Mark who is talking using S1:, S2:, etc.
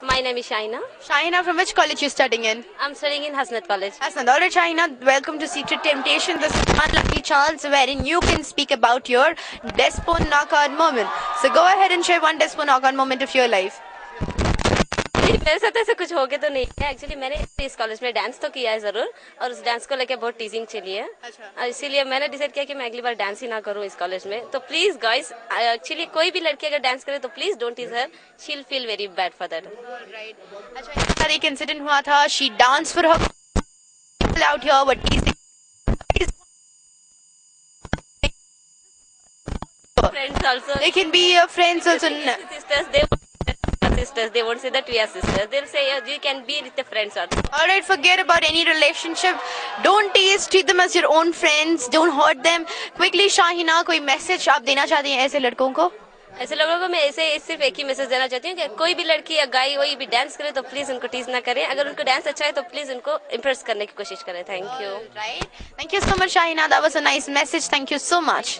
S1: My name is Shaina.
S2: Shaina, from which college you studying in?
S1: I'm studying in Hasnat College.
S2: Hasnat. All right, Shahina, welcome to Secret Temptation. This is one lucky chance wherein you can speak about your Despo knock-on moment. So go ahead and share one Despo knock-on moment of your life.
S1: मेरे साथ ऐसा कुछ हो गया तो नहीं है। Actually मैंने इस कॉलेज में डांस तो किया है ज़रूर और उस डांस को लेके बहुत टीजिंग चली है।
S2: अच्छा।
S1: और इसीलिए मैंने डिसाइड किया कि मैं अगली बार डांस ही ना करूँ इस कॉलेज में। तो प्लीज़ गाइस एक्चुअली कोई भी लड़की अगर डांस करे तो please don't tease her she'll feel very bad for that
S2: अच्छा एक इंसिडेंट हुआ था। She dance for her out here but
S1: friends also
S2: they can be your friends also.
S1: Sisters. They sisters they won't say that we are sisters they'll say yeah, you can be with the friends also
S2: all right forget about any relationship don't tease treat them as your own friends don't hurt them quickly shahina कोई message आप देना चाहती हैं ऐसे लड़कों को
S1: ऐसे लोगों को मैं ऐसे सिर्फ़ एक ही मैसेज देना चाहती हूँ कि कोई भी लड़की या गाय कोई भी डांस करे तो प्लीज़ उनको टीज ना करें अगर उनको डांस अच्छा है तो प्लीज़ उनको इम्प्रेस करने की कोशिश करें thank you
S2: right thank you so much shahina that was a nice message thank you so much